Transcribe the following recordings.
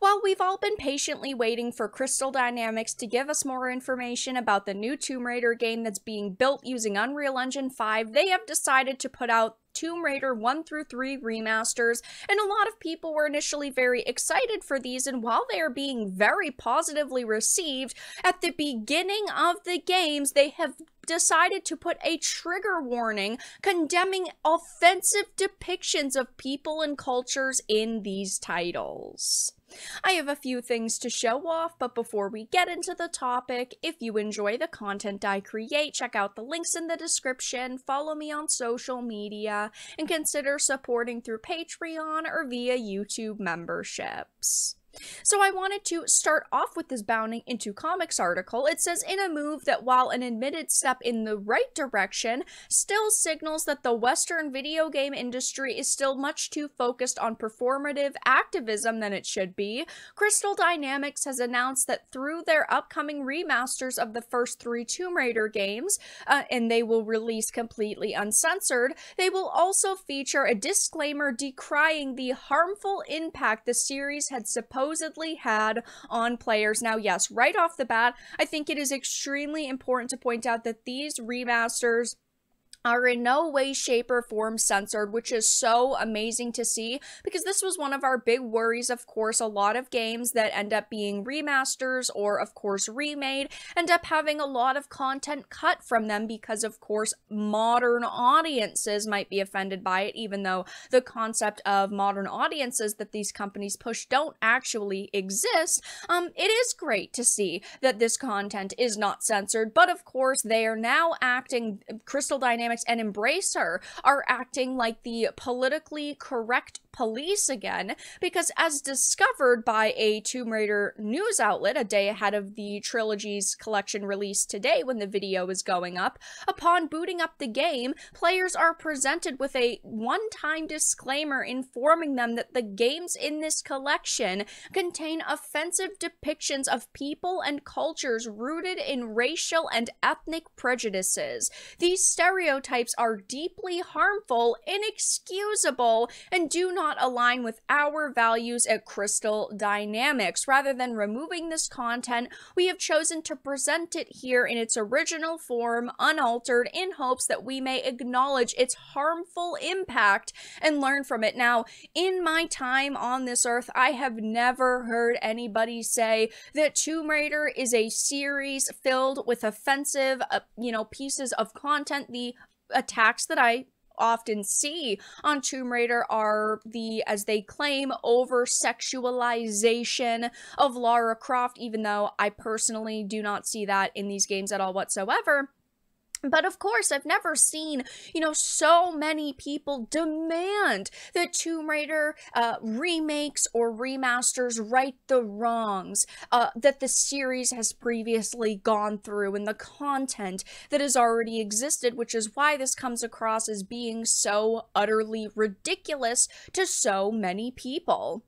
While we've all been patiently waiting for Crystal Dynamics to give us more information about the new Tomb Raider game that's being built using Unreal Engine 5, they have decided to put out Tomb Raider 1 through 3 remasters, and a lot of people were initially very excited for these, and while they are being very positively received, at the beginning of the games, they have decided to put a trigger warning condemning offensive depictions of people and cultures in these titles. I have a few things to show off, but before we get into the topic, if you enjoy the content I create, check out the links in the description, follow me on social media, and consider supporting through Patreon or via YouTube memberships. So I wanted to start off with this bounding into comics article. It says in a move that while an admitted step in the right direction, still signals that the Western video game industry is still much too focused on performative activism than it should be. Crystal Dynamics has announced that through their upcoming remasters of the first three Tomb Raider games, uh, and they will release completely uncensored, they will also feature a disclaimer decrying the harmful impact the series had supposed had on players. Now, yes, right off the bat, I think it is extremely important to point out that these remasters are in no way, shape, or form censored, which is so amazing to see because this was one of our big worries. Of course, a lot of games that end up being remasters or, of course, remade end up having a lot of content cut from them because, of course, modern audiences might be offended by it, even though the concept of modern audiences that these companies push don't actually exist. Um, it is great to see that this content is not censored, but of course, they are now acting Crystal Dynamics and Embracer are acting like the politically correct police again because, as discovered by a Tomb Raider news outlet a day ahead of the trilogy's collection release today when the video is going up, upon booting up the game, players are presented with a one time disclaimer informing them that the games in this collection contain offensive depictions of people and cultures rooted in racial and ethnic prejudices. These stereotypes are deeply harmful, inexcusable, and do not not align with our values at Crystal Dynamics. Rather than removing this content, we have chosen to present it here in its original form, unaltered, in hopes that we may acknowledge its harmful impact and learn from it. Now, in my time on this earth, I have never heard anybody say that Tomb Raider is a series filled with offensive, uh, you know, pieces of content. The attacks that I often see on Tomb Raider are the, as they claim, over sexualization of Lara Croft, even though I personally do not see that in these games at all whatsoever. But of course, I've never seen, you know, so many people demand that Tomb Raider uh, remakes or remasters right the wrongs uh, that the series has previously gone through and the content that has already existed, which is why this comes across as being so utterly ridiculous to so many people.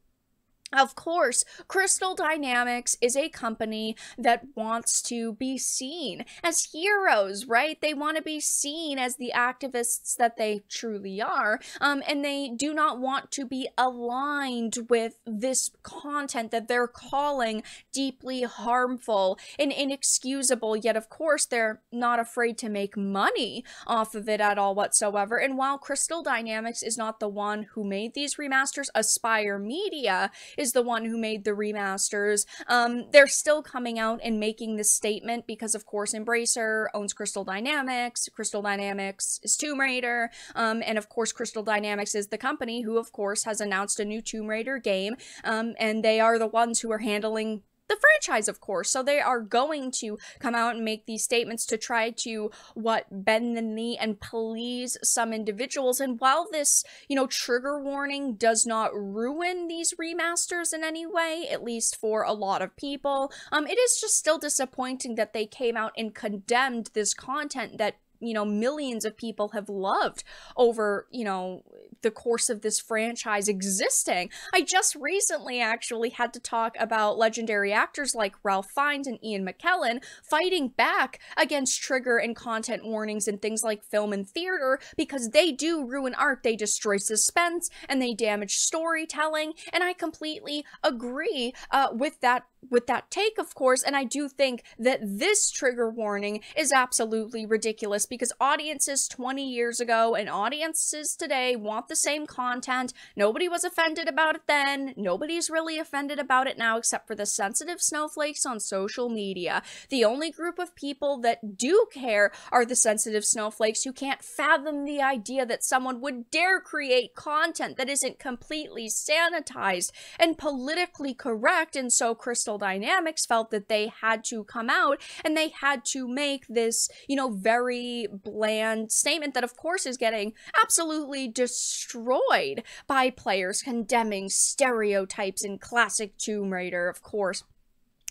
Of course, Crystal Dynamics is a company that wants to be seen as heroes, right? They want to be seen as the activists that they truly are, um, and they do not want to be aligned with this content that they're calling deeply harmful and inexcusable. Yet, of course, they're not afraid to make money off of it at all whatsoever. And while Crystal Dynamics is not the one who made these remasters, Aspyr Media is the one who made the remasters. Um, they're still coming out and making this statement because, of course, Embracer owns Crystal Dynamics. Crystal Dynamics is Tomb Raider. Um, and of course, Crystal Dynamics is the company who, of course, has announced a new Tomb Raider game. Um, and they are the ones who are handling the franchise, of course. So they are going to come out and make these statements to try to what bend the knee and please some individuals. And while this, you know, trigger warning does not ruin these remasters in any way, at least for a lot of people, um, it is just still disappointing that they came out and condemned this content that you know millions of people have loved over you know the course of this franchise existing. I just recently actually had to talk about legendary actors like Ralph Fiennes and Ian McKellen fighting back against trigger and content warnings and things like film and theater because they do ruin art. They destroy suspense and they damage storytelling. And I completely agree uh, with that with that take, of course, and I do think that this trigger warning is absolutely ridiculous because audiences 20 years ago and audiences today want the same content. Nobody was offended about it then. Nobody's really offended about it now except for the sensitive snowflakes on social media. The only group of people that do care are the sensitive snowflakes who can't fathom the idea that someone would dare create content that isn't completely sanitized and politically correct and so Crystal Dynamics felt that they had to come out and they had to make this, you know, very bland statement that, of course, is getting absolutely destroyed by players condemning stereotypes in classic Tomb Raider, of course.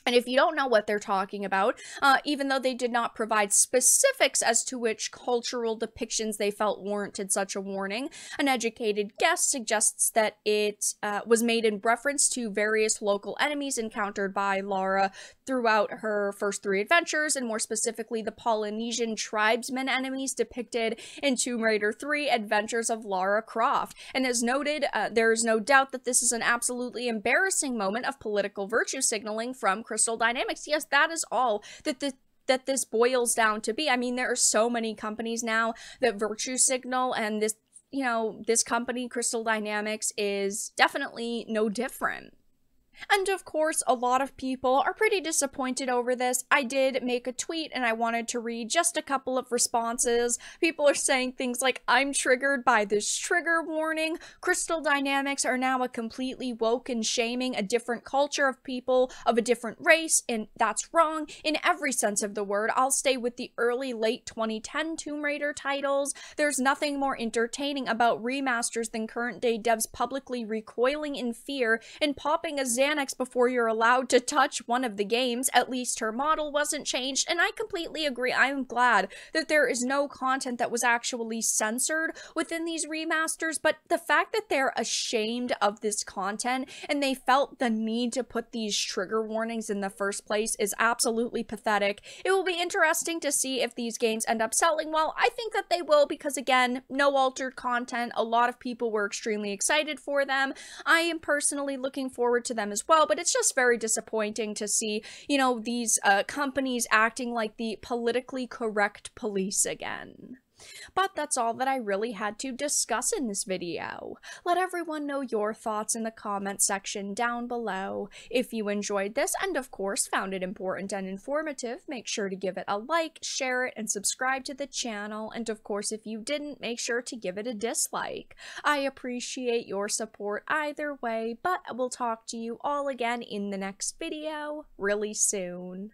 And if you don't know what they're talking about, uh, even though they did not provide specifics as to which cultural depictions they felt warranted such a warning, an educated guess suggests that it uh, was made in reference to various local enemies encountered by Lara throughout her first three adventures, and more specifically, the Polynesian tribesmen enemies depicted in Tomb Raider 3 Adventures of Lara Croft. And as noted, uh, there is no doubt that this is an absolutely embarrassing moment of political virtue signaling from Crystal Dynamics. Yes, that is all that the that this boils down to be. I mean, there are so many companies now that virtue signal, and this, you know, this company, Crystal Dynamics, is definitely no different. And of course, a lot of people are pretty disappointed over this. I did make a tweet and I wanted to read just a couple of responses. People are saying things like, I'm triggered by this trigger warning. Crystal Dynamics are now a completely woke and shaming a different culture of people of a different race, and that's wrong in every sense of the word. I'll stay with the early, late 2010 Tomb Raider titles. There's nothing more entertaining about remasters than current day devs publicly recoiling in fear and popping a Before you're allowed to touch one of the games. At least her model wasn't changed, and I completely agree. I'm glad that there is no content that was actually censored within these remasters, but the fact that they're ashamed of this content and they felt the need to put these trigger warnings in the first place is absolutely pathetic. It will be interesting to see if these games end up selling well. I think that they will because, again, no altered content. A lot of people were extremely excited for them. I am personally looking forward to them as well, but it's just very disappointing to see, you know, these uh, companies acting like the politically correct police again. But that's all that I really had to discuss in this video. Let everyone know your thoughts in the comment section down below. If you enjoyed this and of course found it important and informative, make sure to give it a like, share it, and subscribe to the channel. And of course, if you didn't, make sure to give it a dislike. I appreciate your support either way, but I will talk to you all again in the next video really soon.